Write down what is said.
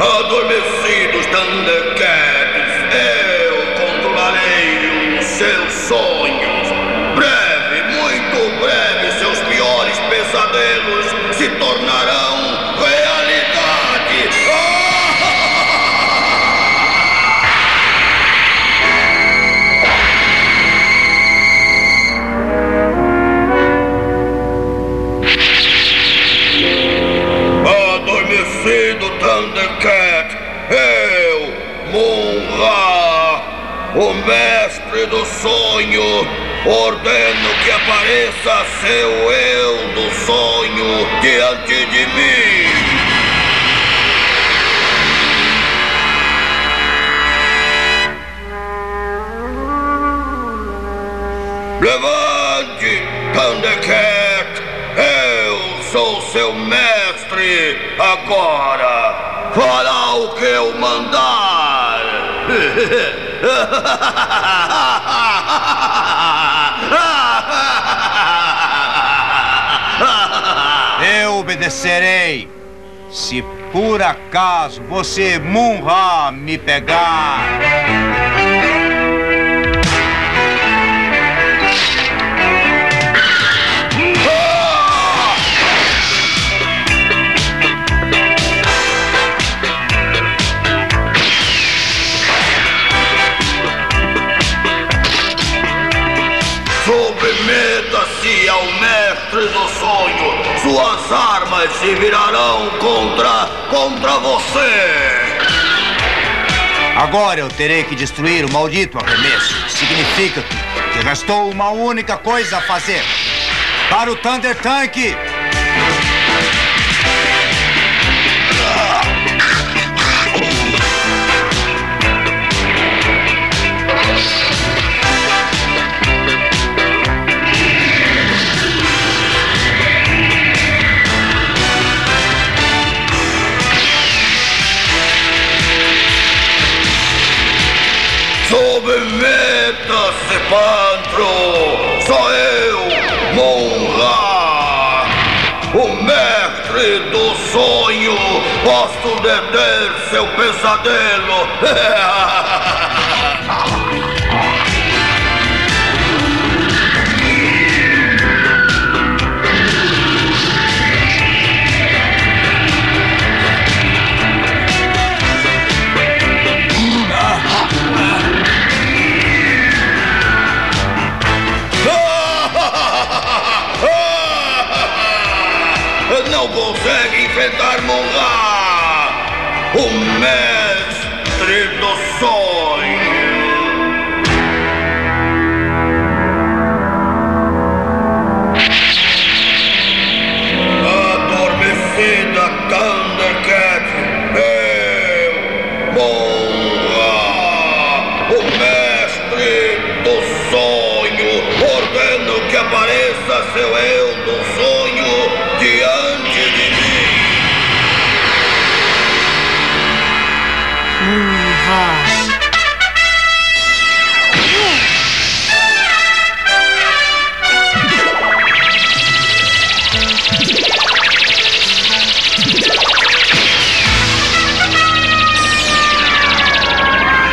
Adormecidos Thundercats, eu controlarei os seus sonhos. Adormecido Thundercat, eu, Munra, o mestre do sonho, ordeno que apareça seu eu do sonho diante de mim. Levante, Thundercat! Eu sou seu mestre agora! Fará o que eu mandar! Eu obedecerei. Se por acaso você, Munra, me pegar. Suas armas se virarão contra. contra você! Agora eu terei que destruir o maldito arremesso. Significa que, que restou uma única coisa a fazer. Para o Thunder Tank! Submeta-se, Pantro! Sou eu, Monra! O mestre do sonho! Posso deter seu pesadelo! consegue enfrentar Monra, o mestre do sonho. Adormecida Thundercat, eu, Monra, o mestre do sonho, ordeno que apareça seu eu